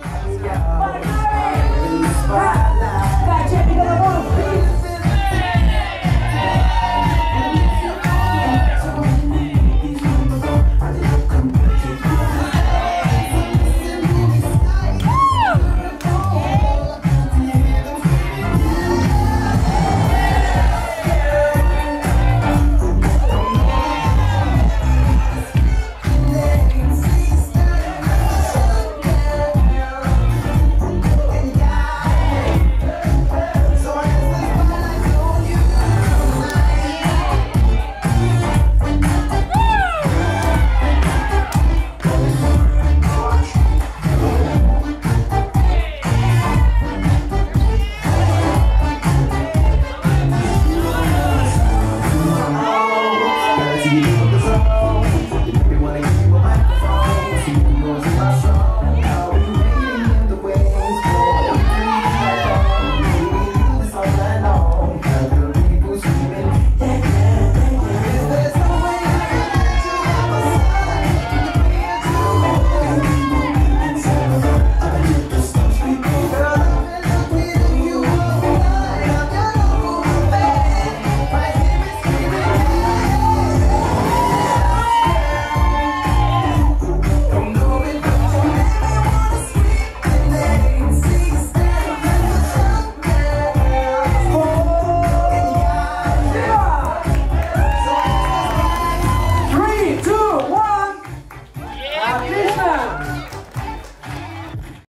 Yeah.